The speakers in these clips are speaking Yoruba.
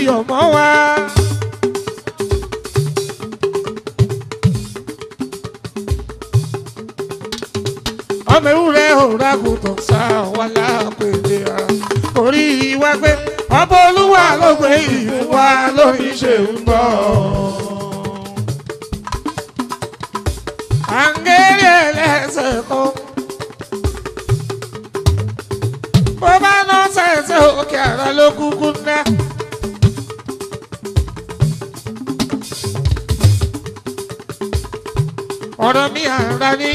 ayọ̀ mọ́ wa. ọmọ ewúrẹ́ òrà kò tàn sá wa lápèlè à orí wa pé ọba olúwa ló gbé ìlú wa lórí ṣe ń bọ̀. àǹgẹ́rì ẹlẹ́sẹ̀ kan. bó bá náà ṣẹ̀ṣẹ̀ òkè àrà ló kúkú. ọ̀rọ̀ mi àrà ní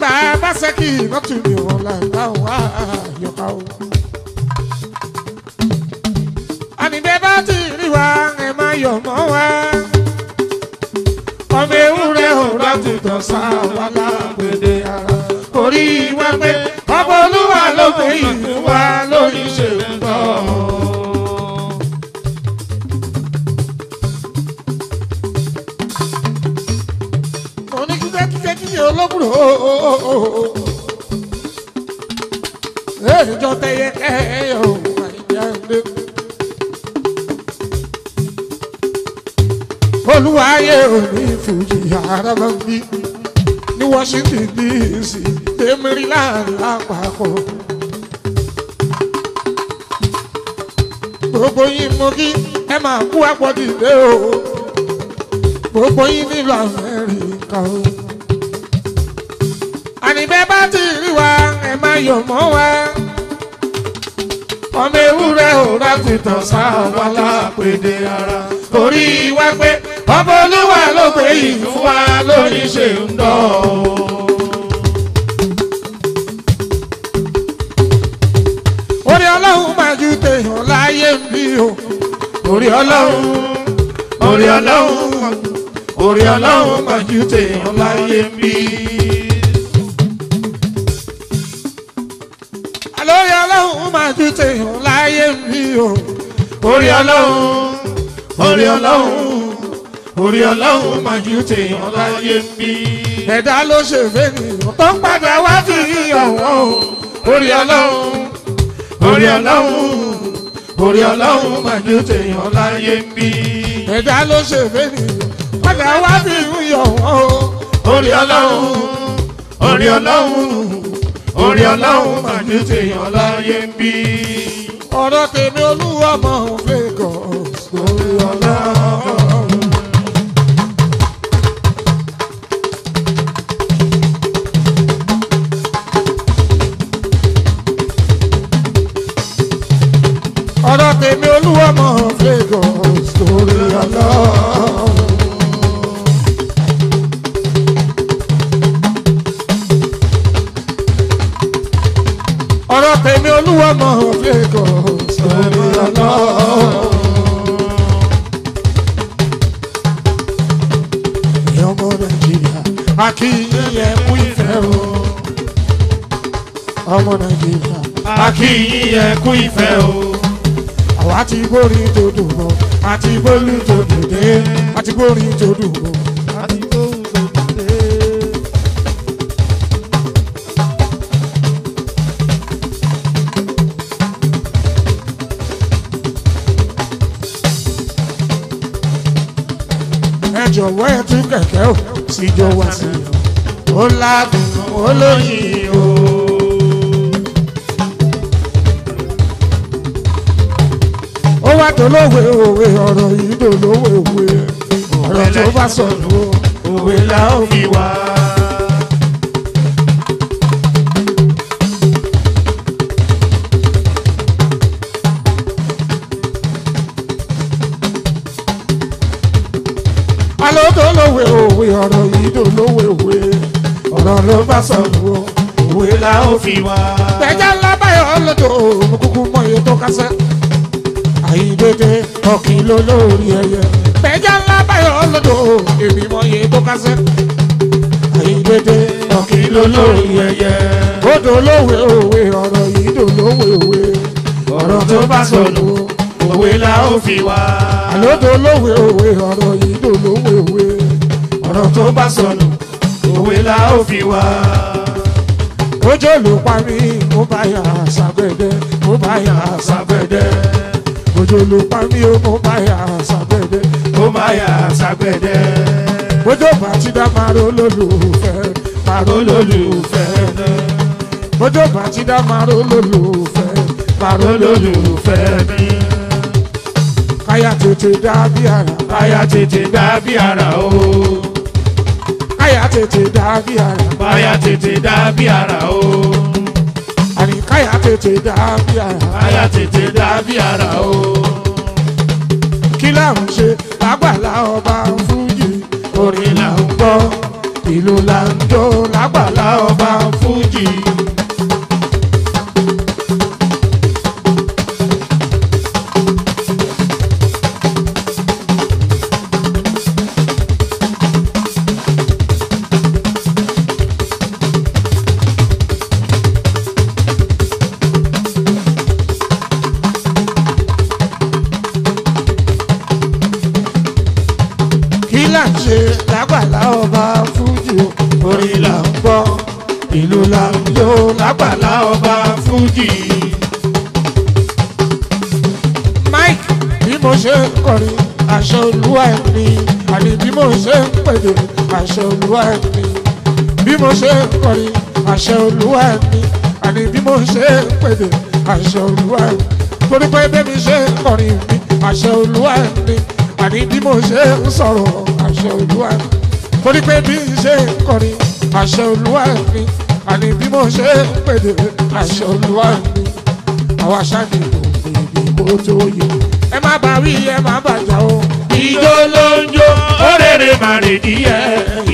tá a bá ṣẹ́kì mọ́tò mi wọ́n là ń dáhùn wá àyọ̀ká o. ànìdẹ́ bá ti rí wa ẹ máa yọ̀ mọ́ wa. ọmọ ewúrẹ́ ò ti tọ̀ sá wa lápẹ̀dẹ̀ ara. orí wa pé ọmọ olúwa ló fẹ́ yìí. dé o gbogbo yín nílò Amẹ́ríkà o. àníbẹ́ bá ti rí wa ẹ má yọ̀ mọ́ wa ọmọ ewúrẹ́ ò rákùtàn sáà wá lápèdè ara orí wa pé ọmọ olúwa ló pé ìlú wa lórí ṣe ń dán o. orí ọlọ́run máa ju tèèyàn láyé ń o orí ọlọ́run orí ọlọ́run orí ọlọ́run pọ̀jù tèèyàn láyé mi. lórí ọlọ́run pọ̀jù tèèyàn láyé mi o orí ọlọ́run orí ọlọ́run orí ọlọ́run pọ̀jù tèèyàn láyé mi. ẹ̀dá ló ṣe fẹ́niyàn tó ń padà wá sí ọ̀wọ́ o orí ọlọ́run orí ọlọ́run orí ọlọ́run pọ̀jù tèèyàn láyé mi ẹ̀dá ló ṣe fẹ́ni padà wá bí ìyọ̀ wọ́n o. orí ọlọ́run orí ọlọ́run orí ọlọ́run máa ju tèèyàn láyé ń bí. ọ̀rọ̀ tèmi olúwa máa ń fẹ́ kọ́ orí ọlọ́run. ìfẹ́ o. àwa ti gbórin tó dùn bọ̀ àti bólú tó dùn dé àti gbórin tó dùn bọ̀ àti bólú tó dùn dé. ẹ jọ̀wọ́ ẹ tún kẹ̀kẹ́ ò sí wá sí i ó lágùn ó lóyìn. ó wá dolówe òwe ọ̀rọ̀ yìí dolówe òwe ọ̀rọ̀ tó bá sọnù òwe la ó fi wá. alo dolówe òwe ọ̀rọ̀ yìí dolówe òwe ọ̀rọ̀ ló bá sọnù òwe la ó fi wá. gbẹ̀jẹ̀ ńlá báyọ̀ lọ́dọ̀ òun kúkú mọ̀ iye tó kásẹ̀ àìdédé ọ̀kìn ló lórí ẹyẹ. pẹ̀já ńlá báyọ̀ lọ́dọ̀ èmi mọ iye tó kásẹ̀. àìdédé ọ̀kìn ló lórí ẹyẹ. odò lówe òwe ọ̀rọ̀ yìí dò lówe òwe. ọ̀rọ̀ tó bá sọnù òwe la ó fi wá. àlódò lówe òwe ọ̀rọ̀ yìí dò lówe òwe. ọ̀rọ̀ tó bá sọnù òwe la ó fi wá ojú olùparí ó bá yà sàgbẹ̀dẹ̀ ó bá yà sàgbẹ̀dẹ̀ bójú ló mi mí ó mo máa yà sàgbẹ́dẹ́. mo máa yà sàgbẹ́dẹ́. bójú bàtìdá máa ró lólùfẹ́ máa ró lólùfẹ́ náà. bójú bàtìdá máa ró lólùfẹ́ máa ró lólùfẹ́ mi. káyà tètè dá bí ara. káyà tètè dá bí ara o. káyà tètè dá bí ara. káyà tètè dá bí ara o káyà tètè dàbí ara. káyà tètè dàbí ara o. kí là ń ṣe lágbàlá ọba fújì orin là ń gbọ́ ìlú là ń jó lágbàlá ọba fújì. kọrin àṣẹ olúwa ẹ̀ ni àní bí mo ṣe ń pèdè àṣẹ olúwa ẹ̀ ni bí mo ṣe ń kọrin àṣẹ olúwa ẹ̀ ni àní bí mo ṣe ń pèdè àṣẹ olúwa ẹ̀ torí pé bẹ́ẹ̀ mi ṣe ń kọrin mi àṣẹ olúwa ẹ̀ ni àní bí mo ṣe ń sọ̀rọ̀ àṣẹ olúwa ẹ̀ torí pé bí n ṣe ń kọrin àṣẹ olúwa ẹ̀ ni àní bí mo ṣe ń pèdè àṣẹ olúwa ẹ̀ ni àwọn aṣáájú ìbò ìbò tó yẹ ẹ má bà wí ẹ má bàjá o. ìjó ló ń jó ó rèrè màrèdí ẹ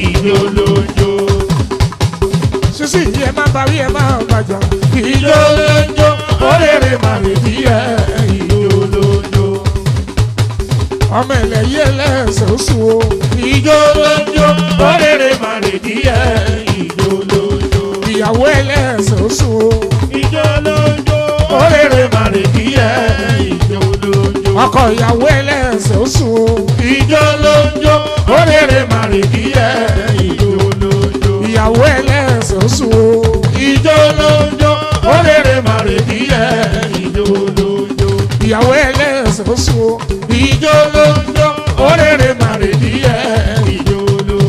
ìjó ló ń jó. sísí yìí ẹ má bà wí ẹ má bàjá. ìjó ló ń jó ó rèrè màrèdí ẹ ìjó ló ń jó. ọmọ ẹlẹ́yẹ lẹ́sẹ̀ ó sùn o. ìjó ló ń jó ó rèrè màrèdí ẹ ìjó ló ń jó. ìyàwó ẹlẹ́sẹ̀ ó sùn o. ọkọ ìyàwó ẹlẹ́sẹ̀ ó sùn o. ìjọ ló ń jó ó rèrè màrìkì ẹ̀ ìjọ ló ń jó. ìyàwó ẹlẹ́sẹ̀ ó sùn o. ìjọ ló ń jó ó rèrè màrìkì ìyàwó ẹlẹ́sẹ̀ ó sùn o. ìjọ ló ń jó ó rèrè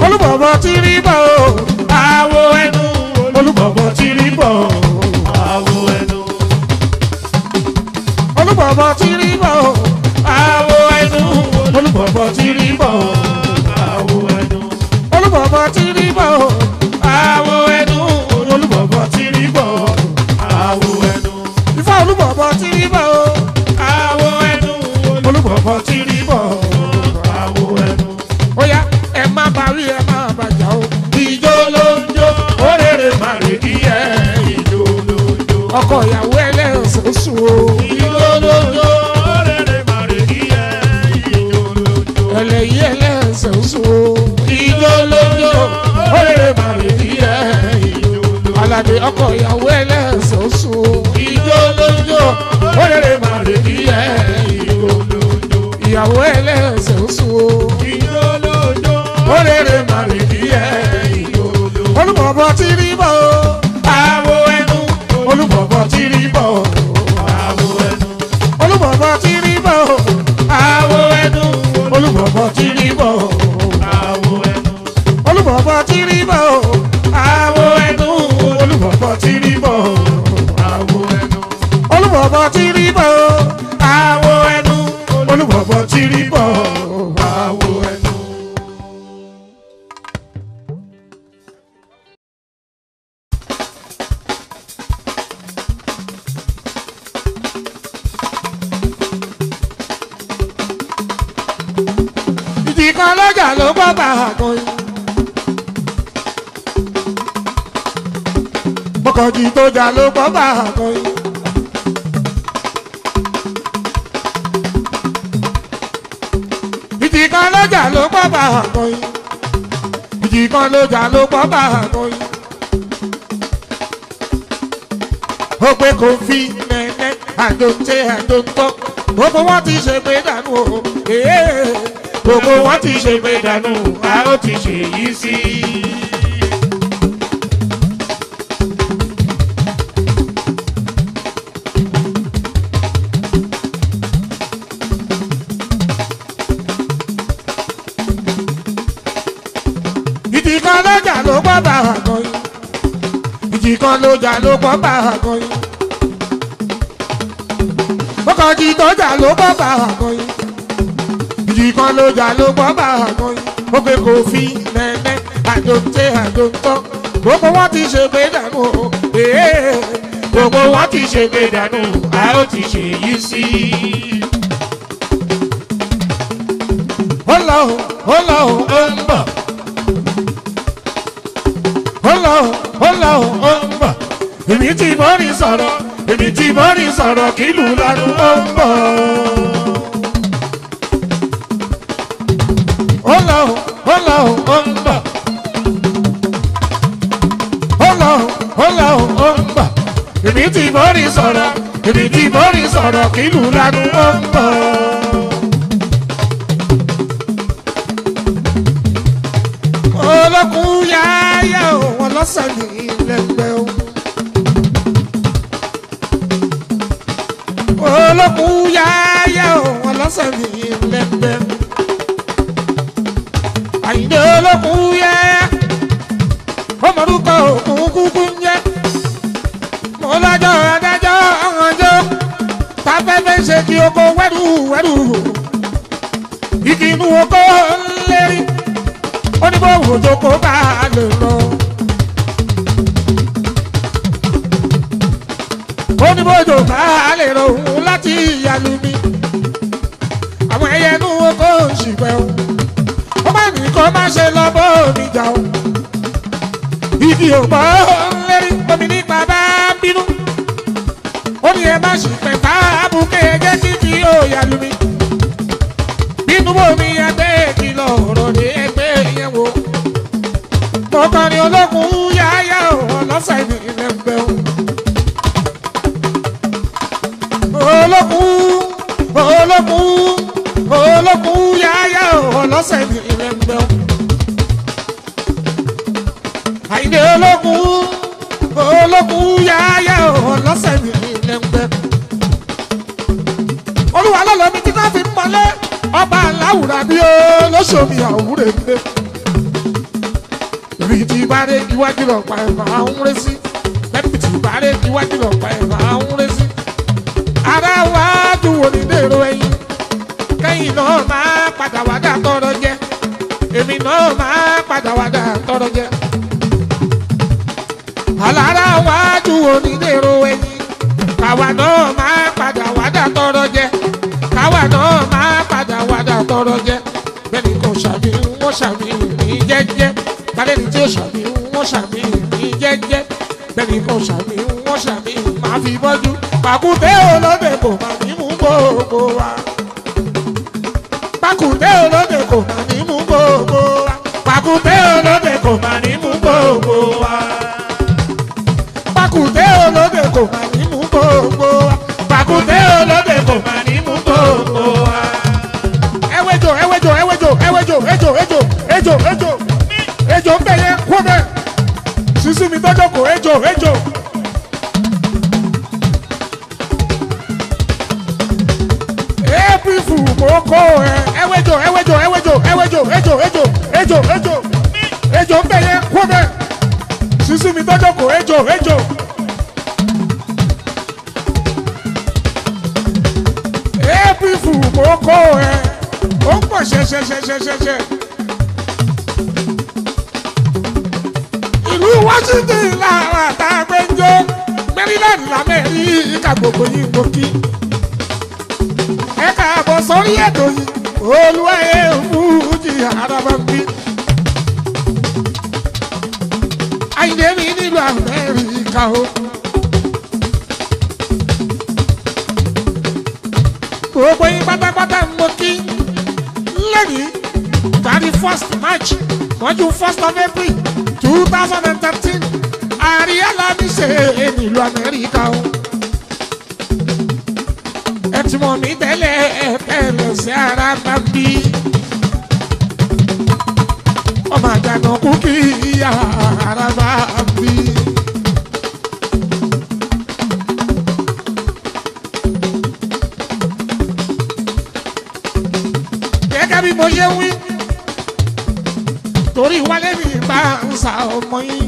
olùbọ̀bọ̀ ti rí Happy Viva gbé dànù a ó ti ṣèyí sí i. ìjì kan ló jà ló pọ̀ bàrà kan ìjì kan ló jà ló pọ̀ bàrà lójà ló gbọ́ bá àná yìí ó pé kò fi nẹ́nẹ́ àjò tẹ àjò tán gbogbo wọn ti ṣègbè dànù o gbogbo wọn ti ṣègbè dànù a ó ti ṣe yìí sí i. ó lọ ó lọ ó ń bọ̀ ó lọ ó lọ ó ń bọ̀ èmi ti mọ́rin sọ̀rọ̀ èmi ti mọ́rin sọ̀rọ̀ kìlú lanu ó ń bọ̀. ọlọ ọlọ ọ ń bọ̀ ọlọ ọlọ ọ ń bọ̀ èmi ti bọ́rin sọ̀rọ̀ èmi ti bọ́rin sọ̀rọ̀ kìlú lagun ọ ń bọ̀. olókun yáyà òun ọlọ́sàn ní ilẹ̀ gbẹ o. olókun yáyà òun ọlọ́sàn ní ilẹ̀ o olókùn yẹ ó mọ̀rúkọ òkùn kúkú yẹ mo lájọ́ adájọ́ ọ̀hánjọ́ táfẹ́fẹ́ ṣe kí oko wẹ́rù wẹ́rù igi inú oko ńlérí ó ní ìjà o. Ibi ò bọ́ lérí omi nípa bá bínú. Ó ní ẹ má ṣì pẹ̀ta àbùkẹ́ ẹ jẹ́ kí kí láwùrà ní olóṣòmí àwúrè dé èmi ti bárẹ̀ iwájú lọ pa ẹ̀fà ń rẹ́ sí lẹ́mi ti bárẹ̀ iwájú lọ pa ẹ̀fà ń rẹ́ ara wa dùwọ̀ ní dèrò ẹ̀yìn kẹ́yìn náà máa padà wá dá tọrọ jẹ èmi náà máa padà wá ṣàmì mo ṣàmì mo ṣàmì máa fi bọ́jú pàkúté olóde kò máa fi gbogbo yìí mo kí. ẹ káàbọ̀ sórí ètò yìí olúwaye fújì àràbà bí. àyìnbó mi nílùú amẹ́ríkà o. gbogbo yín pátápátá mo kí lẹ́yìn thirty first march mọ́jú first of april two thousand and thirteen àríyá la mi ṣe nílùú amẹ́ríkà o ọmọ mi tẹ́lẹ̀ ẹ̀fẹ́ lọ sí ara bá bí. ọmọ àjànà kú kí ìyá ara bá bí. gẹ́gẹ́ bí mi bá ń sa ọmọ yín.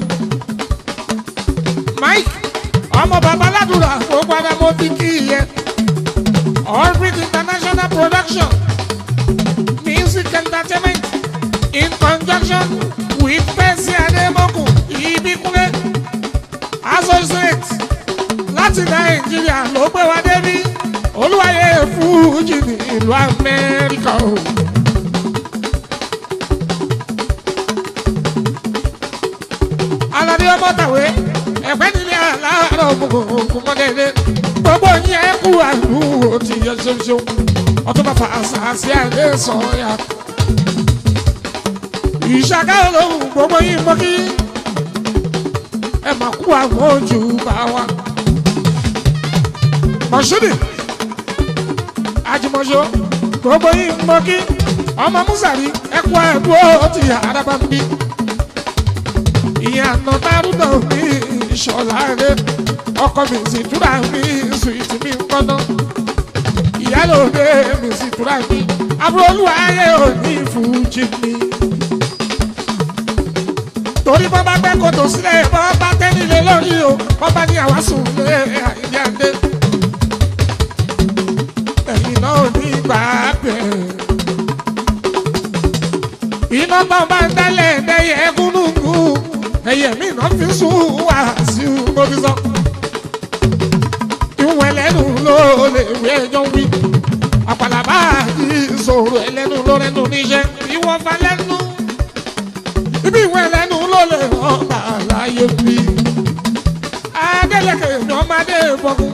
mike ọmọ bàbá ládùúrà ó production, music entertainment, in conjunction with Percy Ademoku Ibikunle associate láti Nàìjíríà ló gbé wa débi olúwaye fújì ní ìlú Amẹ́ríkà o. Aládé ọmọ tàwé ẹ̀fẹ́ nílé aláàárọ̀ gbogbo ògùn mọ́gẹ́dẹ́ gbogbo yín ẹ kú àlù ó ṣoṣo ọtún bàtà àṣàṣì àdé sọ̀ọ́yà. ìṣàkà olóhùn gbogbo yìí mọ́ kí ẹ máa kú àwọn ojú bá wa. mọ̀ṣúdì ajímọ̀ṣọ́ gbogbo yìí mọ́ kí no Músàrí ẹkú mi ìṣọ̀lá rẹ̀ ọkọ mi sì dúrà mi sùn mi ń Ìyálóde Music Prime Afrolúwa ayé òní Fújì ni. Torí bọ́ bá pẹ́ kó tó sílẹ̀ bọ́ bá tẹ́nilé lórí o bọ́ bá ní àwa sùn lé àyíjá dé. Ẹ̀yin náà ò ní gbà bẹ̀. Iná bá bá ń dálẹ̀ ẹ̀dẹ́yẹ ẹ̀kúnnùkú ẹ̀yẹ mi náà fi sùn wá sí i mo fi sọ. Ìwọ̀n ẹlẹ́nu ló lè wí ẹjọ́ wí ìwé lẹ́nu ló rẹnu níṣẹ́ ìwọ fa lẹ́nu ibi ìwé lẹ́nu ló lè hàn láàyè bí. Adélèké ni ọmọ adé bọ̀kú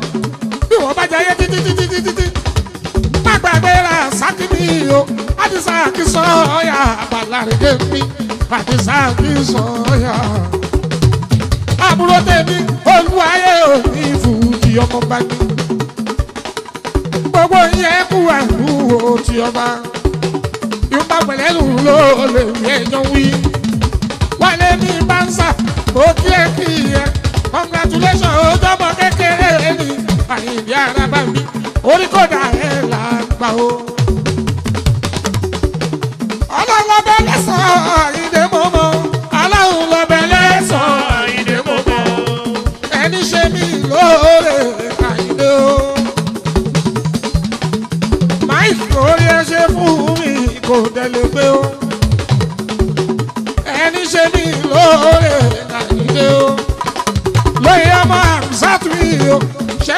bí wọ́n bá jayé títí títí títí. Má gbàgbé ra sákì mi o, àdìsá kì sọ ọ̀yà àbàlárìgé mi, àdìsá kì sọ ọ̀yà. Àbúrò tèmi, olúwayé ò ní ìfúnjì ọmọ bá mi gbogbo yẹn kú àlù òtí ọba bá pẹ̀lẹ́ lù ló lè yẹ jọ wí. wálé ní bánsà ó kí ẹ kí ẹ congratulation ó jọmọ kékeré ẹni àyìnbí araba mi orí kò ẹ là gbà o. ọlọ́wọ́ bẹ́ẹ̀ lẹ́sàn-án.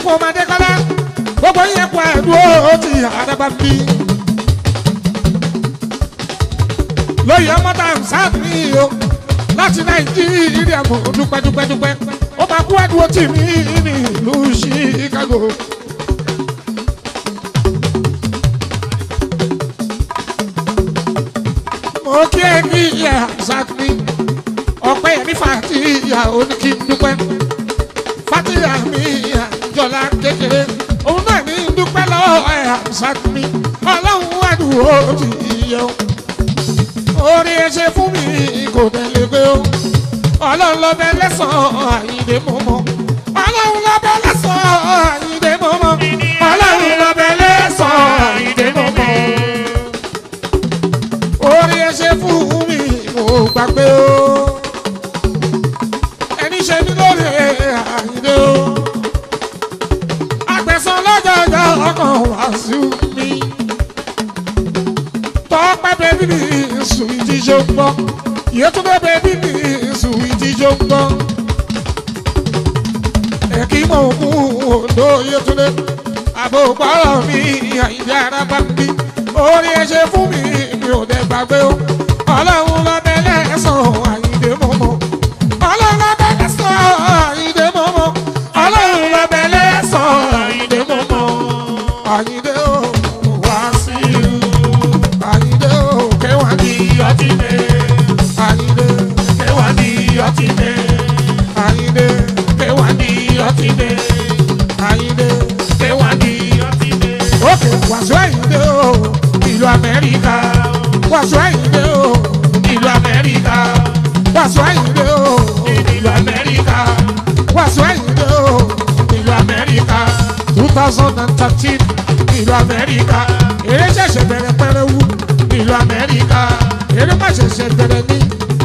ẹ̀kọ́ máa dé kọ́lá gbogbo yín ẹ̀kọ́ ẹ̀dúró ó ti àdàgbà fi. lóyè ọmọdé sáàtì ní iyo láti nàìjíríà mo dúpẹ́ dúpẹ́ dúpẹ́ ó máa kú ẹ̀dúró tì mí ní ìlú Chicago. mo kí ẹ ní ìyá sáàtì ní ọpẹ́ yẹn ní fàájì ìyá dúpẹ́ ṣe òun náà ní dúpẹ́ lọ́wọ́ ẹ̀ àmsàtù ọlọ́run wà ti yẹ o orí ẹṣẹ fún mi kò tẹ̀lé pé o ọlọ́run lọ́bẹ̀ lẹ́sàn-án àyíndé mọ́mọ́ ọlọ́run lọ́bẹ̀ lẹ́sàn-án àyíndé mọ́mọ́ ọlọ́run lọ́bẹ̀ lẹ́sàn-án àyíndé mọ́mọ́ orí ẹṣẹ fún mi kò gbàgbé o. baby nisu itijo nkpọ baby nisu itijo nkpọ ekimo okun odo yetunde abo para mi Àyìndé Àràbà orí ẹ ṣe fún ọlọ́run lọ́bẹ̀ lẹ́sàn-án. Amẹ́ríkà eré ṣẹ̀ṣẹ̀ bẹ̀rẹ̀ pẹ́rẹ́wù nílùú Amẹ́ríkà eré má ṣẹ̀ṣẹ̀ bẹ̀rẹ̀ ní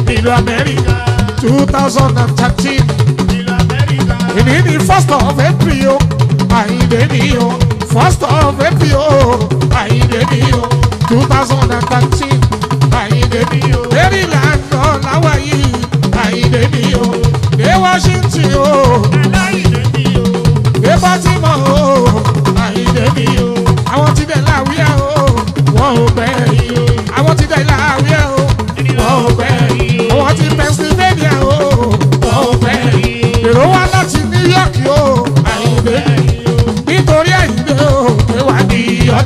nílùú Amẹ́ríkà two thousand and thirteen nílùú Amẹ́ríkà èmi ní first of April o Àyìndé ni o first of April o Àyìndé ni o two thousand and thirteen Àyìndé ni o eré ìlànà làwọn yìí Àyìndé ni o dé Washington o.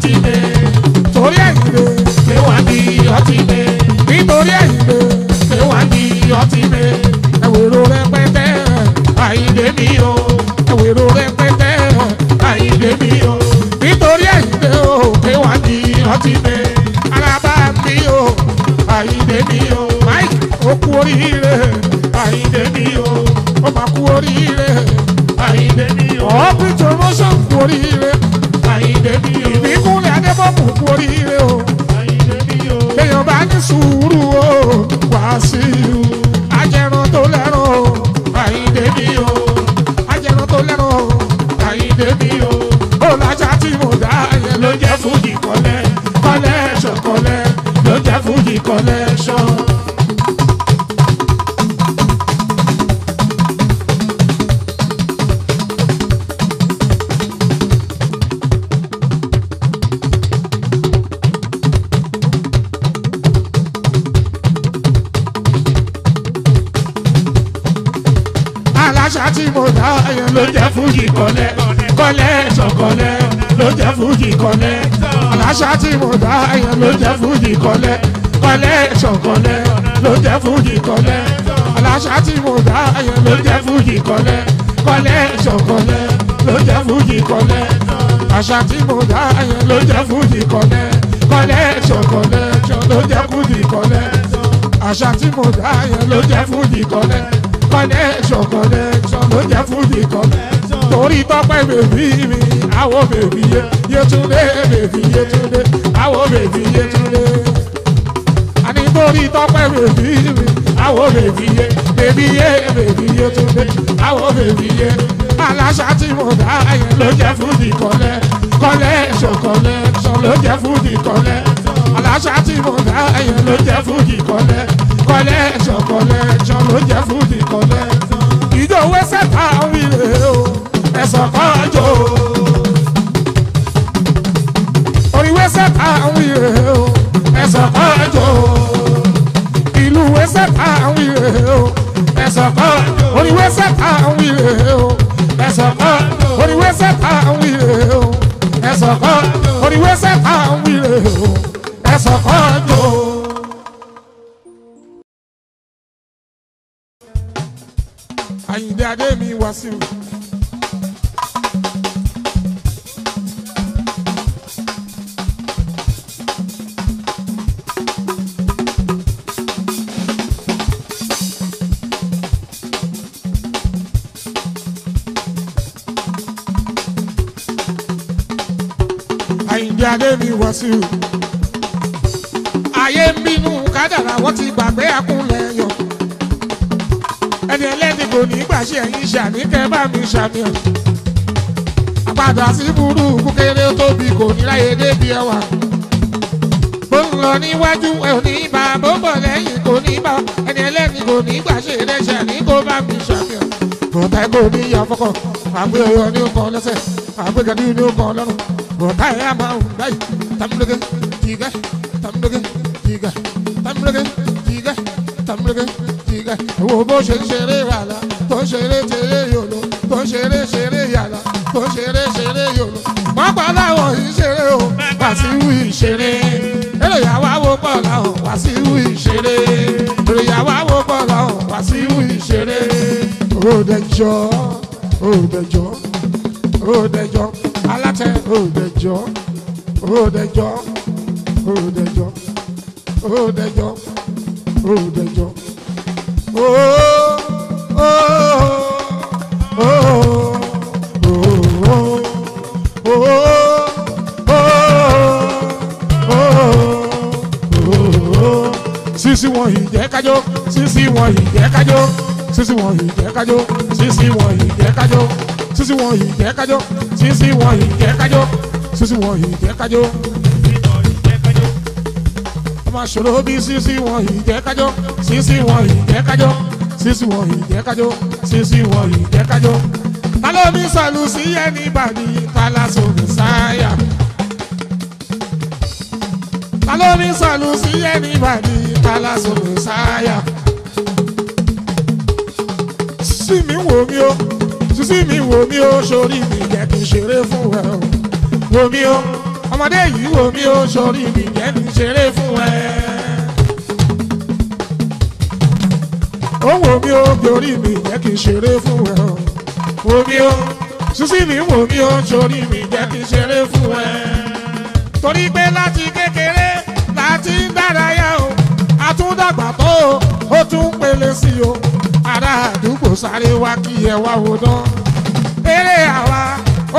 ti dé. torí ẹ̀yìn rẹ̀. K1B ọtí dé. fújì kọ́lẹ́ kọ́lẹ́ ẹ̀sọ̀ kọ́lẹ́ ló jẹ́ fújì kọ́lẹ́ aláṣà tí mo dá ayọ̀ ló jẹ́ fújì kọ́lẹ́ kọ́lẹ́ ẹ̀sọ̀ kọ́lẹ́ ló jẹ́ fújì kọ́lẹ́ àṣà tí mo dá ayọ̀ ló jẹ́ fújì kọ́lẹ́ kọ́lẹ́ ẹ̀sọ̀ kọ́lẹ́ ló jẹ́ fújì kọ́lẹ́ àṣà tí mo dá ayọ̀ ló jẹ́ fújì kọ́lẹ́ kọ́lẹ́ ẹ̀sọ̀ ló jẹ́ fújì kọ́lẹ́ torí tọ́pẹ́ bèbí mi àwọ̀ bèbí Yétúndé bèbí Yétúndé àwọ̀ bèbí Yétúndé. àní torí tọ́pẹ́ bèbí mi àwọ̀ bèbí yé bèbí yé bèbí Yétúndé àwọ̀ bèbí yé. aláṣà tí mo dá ayẹ ló jẹ́ kole kole kọ́lẹ́ ṣò kọ́lẹ́ ṣò ló jẹ́ fúdì kọ́lẹ́. aláṣà tí mo dá ayẹ ló jẹ́ kole kọ́lẹ́ kọ́lẹ́ ṣò kọ́lẹ́ ṣò ló jẹ́ fúdì kọ́lẹ́. ìjọ wẹ́sẹ̀ ta wílé o ẹ̀sán kan jò. orin wẹ́sẹ̀ tá à ń wíre o ẹ̀sán kan jò. ìlú wẹ́sẹ̀ tá à ń wíre o ẹ̀sán kan jò. orin wẹ́sẹ̀ tá à ń wíre o ẹ̀sán kan jò. orin wẹ́sẹ̀ tá à ń wíre o ayé mi Wasiu. ayé ń bínú kádàrà wọ́n ti gbàgbé akúnlẹ̀ yọ. ẹni ẹlẹ́ni kò ní gbàṣẹ ẹ̀yìn ṣàní kẹ́ bá mi ṣàníyàn. àpàdà sí burúkú kéré tóbi kò ní láyé débi ẹwà. bó ń lọ níwájú ẹ ò ní bá bó bọ̀ lẹ́yìn kò ní bá ẹni ẹlẹ́ni kò ní gbàṣẹ ẹ̀yìn ṣàní kó bá mi ṣàníyàn. kò tẹ́ kò ní ìyá fọkàn àgbẹ̀ ọyọ ní ó kàn lẹ́sẹ̀ àgbẹ̀ gẹ̀dú ní ó kàn lọ́rùn bokaya ma dai tamlugan tiga tamlugan tiga tamlugan tiga tamlugan tiga wo bo shere shere wala to shere shere yolo to shere shere yala to shere shere yolo ma pa la o Wasiu ìṣeré ele ya wa o Wasiu ìṣeré ele ya wa o Wasiu ìṣeré o dejo o dejo o dejo àtẹ òdẹjọ́ òdẹjọ́ òdẹjọ́ òdẹjọ́ òdẹjọ́ ooo ooo ooo. sisi wọn yìí jẹ́ kájọ sisi wọn yìí jẹ́ kájọ sisi wọn yìí jẹ́ kájọ sisi wọn yìí jẹ́ kájọ. Sisi wọn yìí jẹ́ kájọ́ sísí wọn yìí jẹ́ kájọ́ sísí wọn yìí jẹ́ kájọ́. ọmọ àṣọrò bí sísí wọn yìí jẹ́ kájọ́ sísí wọn yìí jẹ́ kájọ́ sísí wọn yìí jẹ́ kájọ́ sísí wọn yìí jẹ́ kájọ́. alómi sàlù sí ẹni bàbí palaso mẹsáyà. alómi sàlù sí ẹni bàbí palaso mẹsáyà. sí mi wò mí o sísí mi wo mí ó sórí mi jẹ́ kí n ṣeré fún ẹ o wo mí ó ọmọdé yìí wò mí ó sórí mi jẹ́ kí n ṣeré fún ẹ. ó wò mí ó gborí mi jẹ́ kí n ṣeré fún ẹ o wò mí ó sísí mi wo mí ó sórí mi jẹ́ kí n ṣeré fún ẹ. torí pé láti kékeré láti ń dárayá o àtúndàgbà tó o ó tún pèlè sí o ará àdúgbò sáré wá kí ẹ wá wo dán eré àwa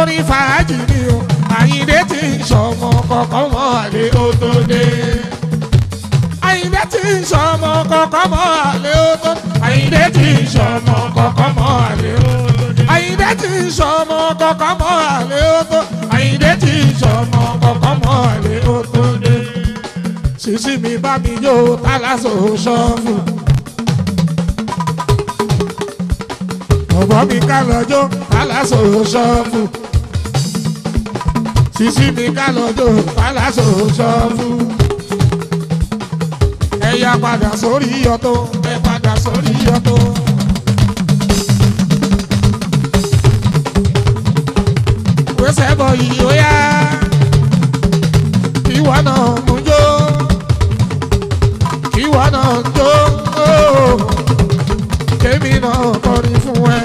orin fàájì ni o àyìndé ti ń ṣọmọ kọ̀ọ̀kan mọ́ àlè ó tó ti ń ṣọmọ kọ̀ọ̀kan mọ́ àlè ó tó ti ń ṣọmọ kọ̀ọ̀kan mọ́ àlè ó tó ti ń ṣọmọ kọ̀ọ̀kan mọ́ àlè ó tó ti ń ṣọmọ kọ̀ọ̀kan mọ́ àlè ó sísí mi bá mi yóò tálásò ṣọ́ọ̀fù. ẹ̀gbọ́n mi ká lọ́jọ́ fálásò ṣọ́ọ̀fù sísí mi ká lọ́jọ́ fálásò ṣọ́ọ̀fù ẹ̀yà padà sórí yọ̀tọ̀ ẹ̀ padà sórí yọ̀tọ̀. gbèsè bọ̀ yìí ó yá ìwọ náà mú jó ìwọ náà jó kémi náà kọrin fún ẹ.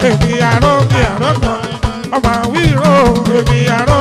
Baby, I I èmi àròkè àròkàn ọmọ àwírò èmi àròkè.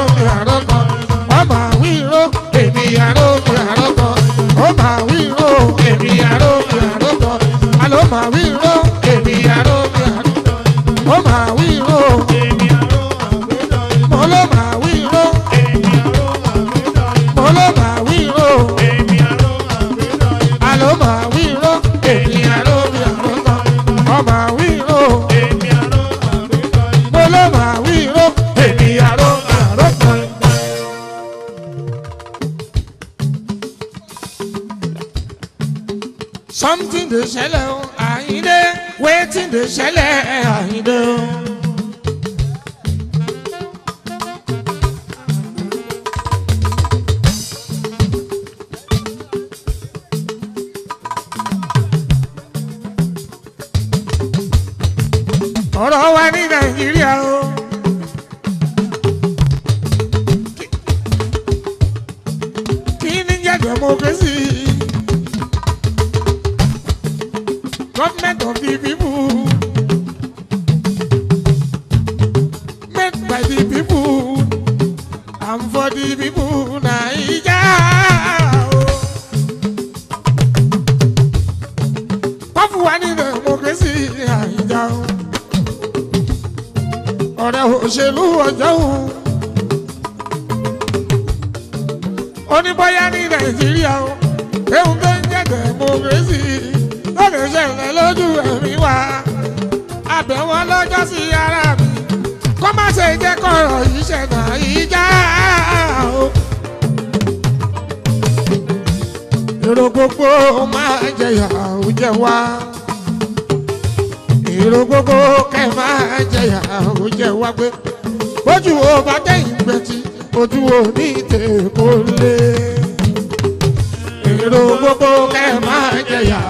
gbogbo kẹ́ máa jẹyà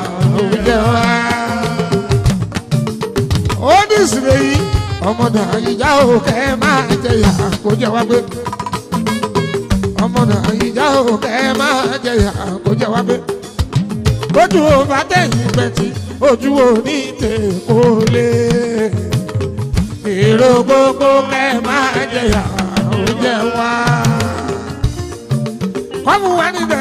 òjò wa. ó dìsìlè yìí ọmọdà ìjà ò kẹ́ máa jẹyà kó jẹ wá gbé. ọmọdà ìjà ò kẹ́ máa jẹyà kó jẹ wá bá tẹ̀yìn pẹ̀tì ojú ò ní tèkó lé. èrò gbogbo kẹ́ máa jẹyà òjò wa. kọ́mù wá níbẹ̀.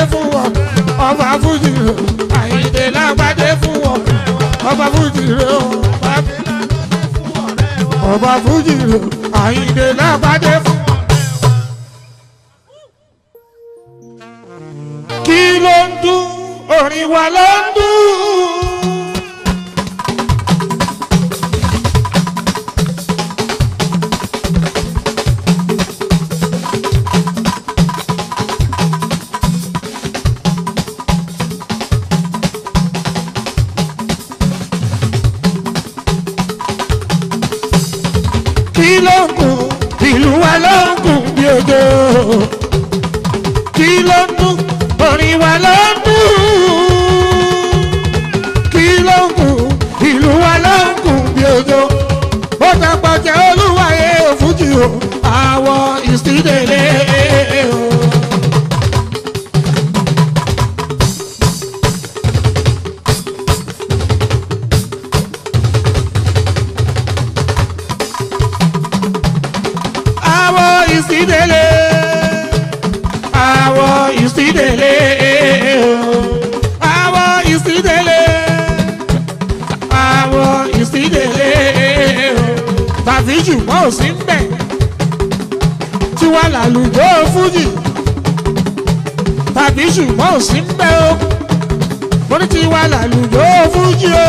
lágbádé fún wọn ọba fújì rẹ àyìndé lágbádé fún wọn ọba fújì rẹ ọba fújì rẹ àyìndé lágbádé fún wọn. is ìdèlè àwọ̀ is ìdèlè àwọ̀ is ìdèlè àwọ̀ is ìdèlè bàbí ṣùgbọ́n ò sí ń bẹ̀ tí wàá làlùjọ́ fújì tàbí ṣùgbọ́n ò sí bẹ̀ o mo ní tí wàá làlùjọ́ fújì o.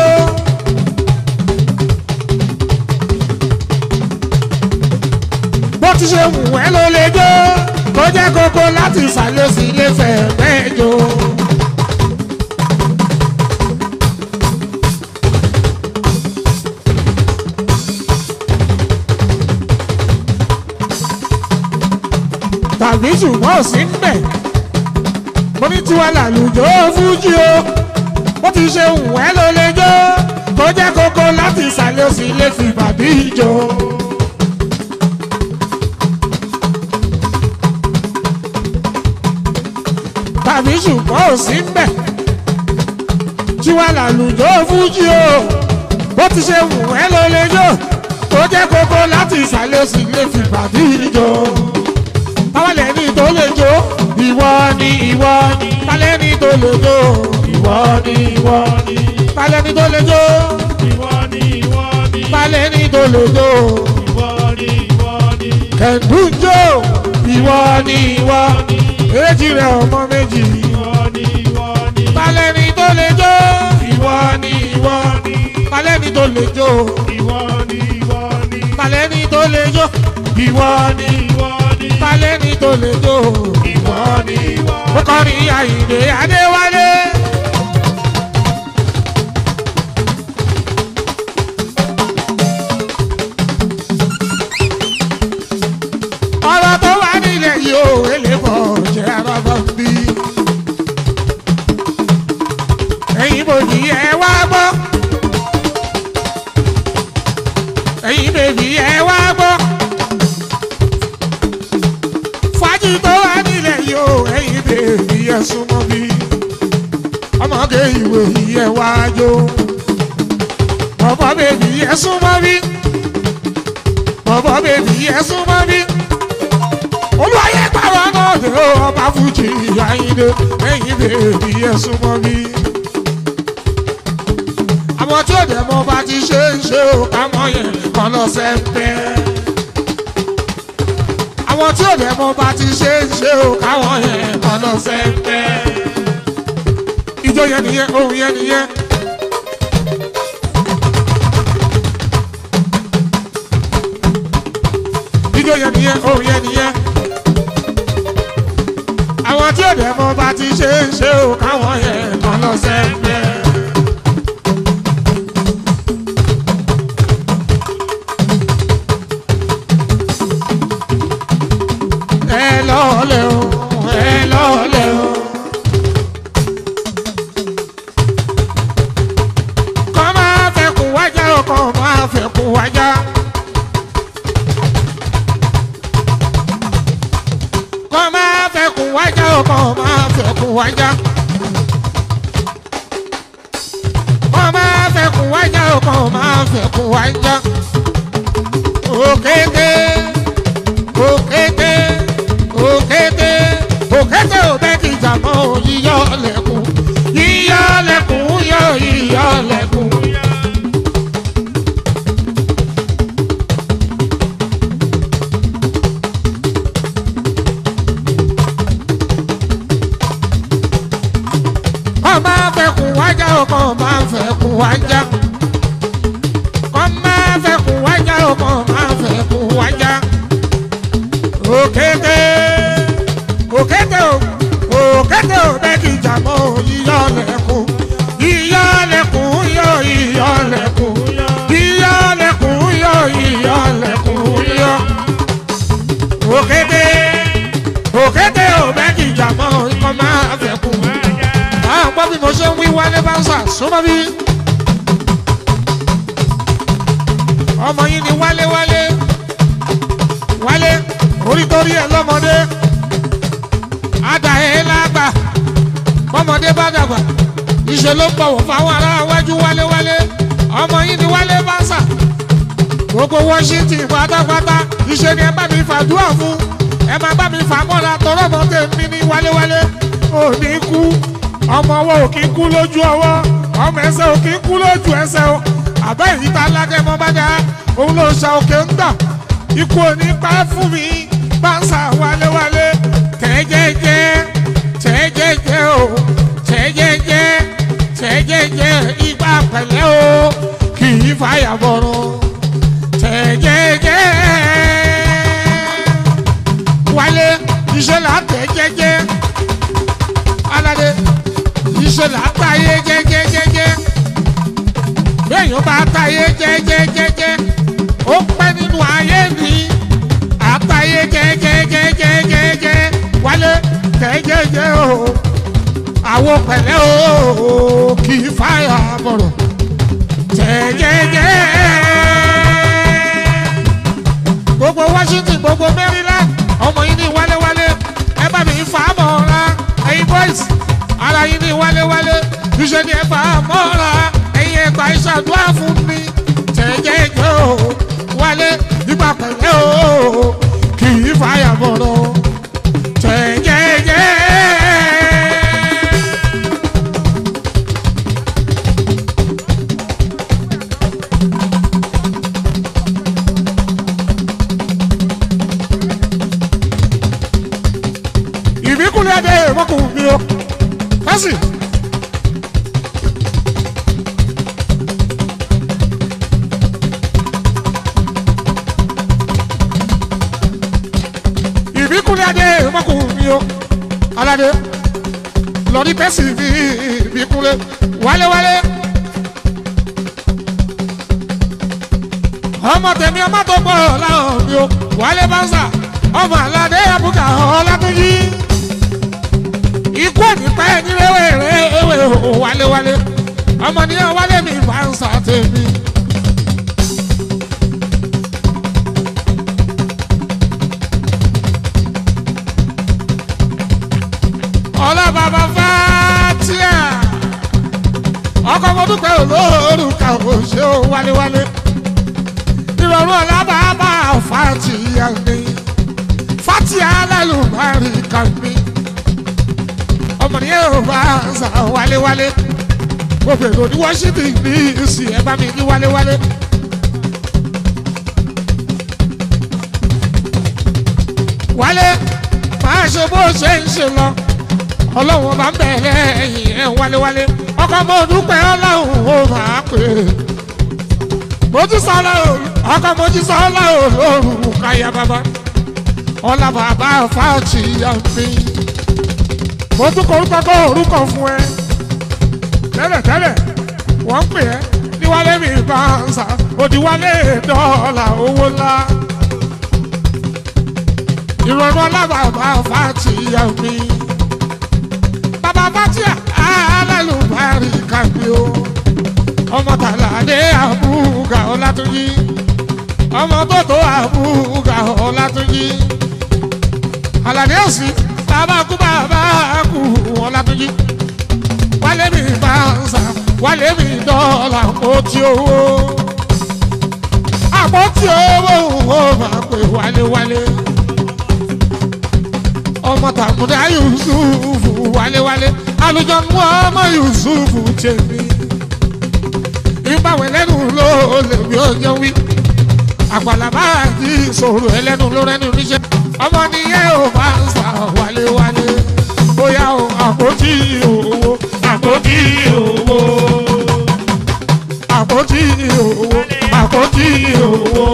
ti ṣe wù ẹ́ ló lè jó kó jẹ́ kókó láti ìsàlẹ̀ sí ilé fẹ̀ẹ́fẹ́ jó. tàbí ṣùgbọ́n ò ń bẹ̀ mo ní tiwa làlùjọ fújì o ó ti ṣe wù ẹ́ ló lè jó kó jẹ́ kókó láti ìsàlẹ̀ sí ilé fìbàbí jó. tàbí ṣùgbọ́n ò sí mbẹ̀ tí wàá làlùjọ fújì o bó ti ṣe wù ẹ́ ló lè jọ tó jẹ́ kókó láti ìsàlẹ̀ ó sì lè fi bàbí jọ táwọn lẹ́ni tó lè jó ìwọ ni ìwọ ni tálẹ́ni tó lè jó ìwọ ni ìwọ ni tálẹ́ni tó lè jó ìwọ ni ìwọ ni tálẹ́ni tó lè jó ìwọ ni ìwọ ni kẹ̀dùn jó ìwọ ni ìwọ ni méjì rẹ̀ ọmọ méjì. ìwọ ni ìwọ ni. balẹ̀ni tó lè jó. ìwọ ni ìwọ ni. balẹ̀ni tó lè jó. ìwọ ni ìwọ ni. balẹ̀ni tó lè jó. ìwọ ni ìwọ ni. balẹ̀ni tó lè jó. ìwọ ni ìwọ ni. ó kọrin Àyìndé Adéwálé. súnmọ́ bí ọmọge ìwé yẹ wá jó bọ̀bọ̀ bèbí yẹ súnmọ́ bí bọ̀bọ̀ bèbí yẹ súnmọ́ bí olùwàyẹ pàrọ̀ náà dé o ọba fújì Àyìndé ẹ̀yìn bèbí yẹ súnmọ́ bí àwọn tí ó dẹ̀ mọ́ bá ti ṣe ń ṣe ò ká mọ́ yẹn kọ́ lọ́sẹ̀ bẹ́ẹ̀ àwọn tí ò dẹ̀ mọ bá ti ṣe ń ṣe o káwọn yẹn kọ́ lọ sẹ́ńtẹ́. ìjọ yẹn nìyẹn ohun yẹn nìyẹn. ìjọ yẹn nìyẹn ohun yẹn nìyẹn. àwọn tí ò dẹ̀ mọ bá ti ṣe ń ṣe o káwọn yẹn kọ́ lọ sẹ́ńtẹ́. wálé bansa, súnmọ́ bí. ọmọ yìí ni wálé wálé wálé orítorí ẹ̀ lọ́mọdé adàhẹ́ lágbà bọ́mọdé bá dàgbà ìṣe ló ń bọ̀wọ̀ fáwọn ará iwájú wálé wálé ọmọ yìí ni wálé bánsà gbogbo washington pátápátá ìṣe ni ẹ bá mi fàdúrà fún ẹ máa bá mi fà mọ́ra tọrọ mọ́ tèmi ní wálé wálé ò ní kú ọmọ ọwọ́ ò kí ń kú lójú ọwọ́ ọmọ ẹsẹ̀ ò kí ń kú lójú ẹsẹ̀ o àbá ìyíta lákẹ́ mọ́ bá já òun ló ṣa òkè ń gbà ikú òní pa fún mi bá wálewálé tẹ́jẹ́jẹ́ tẹ́jẹ́jẹ́ o tẹ́jẹ́jẹ́ tẹ́jẹ́jẹ́ ipa pẹ̀lẹ́ o kì í fàyà bọ̀rùn. ṣe là á táyé jẹ́jẹ́jẹ́jẹ́ béèyàn bá táyé jẹ́jẹ́jẹ́jẹ́ ó pẹ́ nínú ayé mi àtàyé jẹ́jẹ́jẹ́jẹ́jẹ́ wálé jẹ́jẹ́jẹ́ o àwọn pẹ̀lẹ́ o kì í fàyà bọ̀rọ̀ jẹ́jẹ́jẹ́ gbogbo Washington gbogbo mẹ́rin. ẹni ẹ̀fà mọ́ra ẹ̀yìn ẹ̀fà a fún mi. wálewálé ọkọ mo dúpẹ́ ọlọ́run ó máa pè é mojú ọkọ mojú olórùn káyà bàbá ọlá fáàtì yàtí mo tún korúkọ orúkọ fún ẹ tẹ́lẹ̀ tẹ́lẹ̀ pè ẹ́ níwálé mi bá ń sà òdìwálé dọ́là owó ńlá ìrọ̀rùn ọlá fáàtì yàtí bàbá fáàtì yàtí. ọmọ tàlàdé àbúgà ọlátúnjí ọmọ bọ́tò àbúgà ọlátúnjí àlàdé òsì bàbá kú bàbá kú ọlátúnjí wálé mi bá ń sà wálé mi dọ́là àpótí owó àpótí owó ò máa pè wálewálé ọmọ tàkùdá Yusuf wálewálé àlùjọ ń wọ ọmọ Yusuf tèmi ìbáwẹ̀ lẹ́nu ló lè bí ó jẹun wí. àgbàlagbà àti ìṣòro ẹlẹ́nu ló rẹ́nu níṣẹ́. ọmọ nìyẹn ò bá ń sà wálewále. bóyá o àpótí owó. àpótí owó. àpótí owó. àpótí owó.